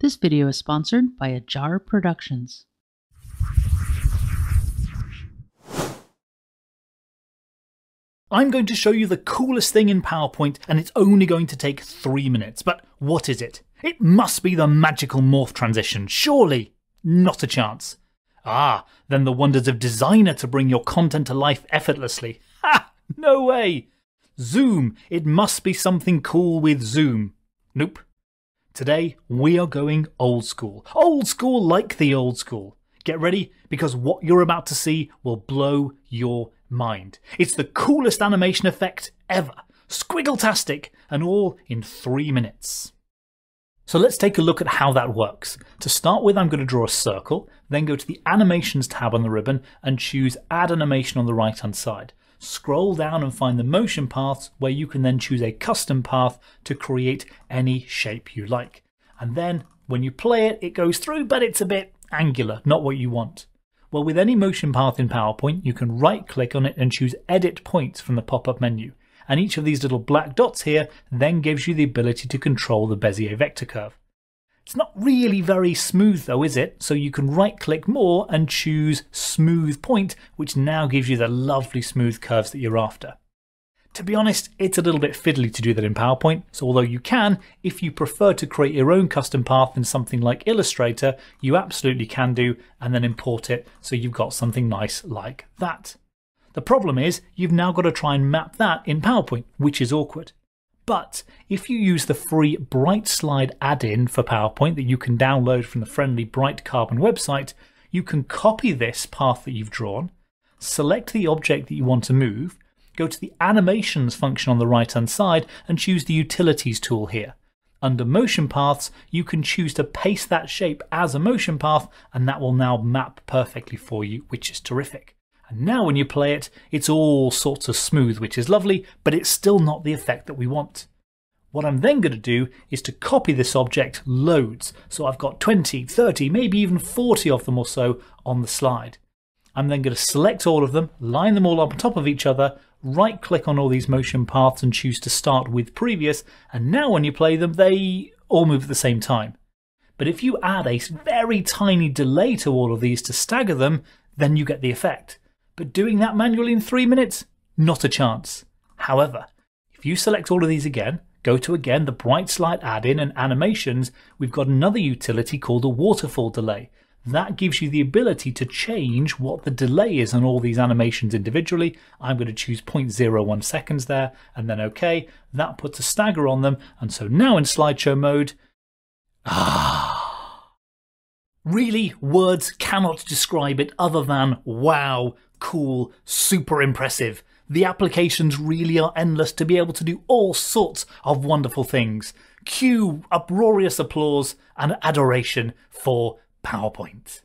This video is sponsored by Ajar Productions. I'm going to show you the coolest thing in PowerPoint and it's only going to take three minutes. But what is it? It must be the magical morph transition, surely. Not a chance. Ah, then the wonders of Designer to bring your content to life effortlessly. Ha! No way! Zoom. It must be something cool with Zoom. Nope. Today, we are going old school. Old school like the old school. Get ready because what you're about to see will blow your mind. It's the coolest animation effect ever. Squiggletastic and all in three minutes. So let's take a look at how that works. To start with, I'm going to draw a circle, then go to the Animations tab on the ribbon and choose Add Animation on the right hand side. Scroll down and find the motion paths where you can then choose a custom path to create any shape you like. And then when you play it, it goes through, but it's a bit angular, not what you want. Well, with any motion path in PowerPoint, you can right click on it and choose Edit Points from the pop-up menu and each of these little black dots here then gives you the ability to control the Bezier vector curve. It's not really very smooth though, is it? So you can right click more and choose smooth point, which now gives you the lovely smooth curves that you're after. To be honest, it's a little bit fiddly to do that in PowerPoint, so although you can, if you prefer to create your own custom path in something like Illustrator, you absolutely can do and then import it so you've got something nice like that. The problem is you've now got to try and map that in PowerPoint, which is awkward. But if you use the free BrightSlide add-in for PowerPoint that you can download from the friendly BrightCarbon website, you can copy this path that you've drawn, select the object that you want to move, go to the Animations function on the right hand side and choose the Utilities tool here. Under Motion Paths, you can choose to paste that shape as a motion path and that will now map perfectly for you, which is terrific. And now when you play it, it's all sorts of smooth, which is lovely, but it's still not the effect that we want. What I'm then going to do is to copy this object loads. So I've got 20, 30, maybe even 40 of them or so on the slide. I'm then going to select all of them, line them all up on top of each other, right click on all these motion paths and choose to start with previous. And now when you play them, they all move at the same time. But if you add a very tiny delay to all of these to stagger them, then you get the effect. But doing that manually in three minutes? Not a chance. However, if you select all of these again, go to again the BrightSlide add-in and animations, we've got another utility called a waterfall delay. That gives you the ability to change what the delay is on all these animations individually. I'm going to choose 0.01 seconds there and then OK. That puts a stagger on them. And so now in slideshow mode, ah, really words cannot describe it other than wow, cool, super impressive. The applications really are endless to be able to do all sorts of wonderful things. Cue uproarious applause and adoration for PowerPoint.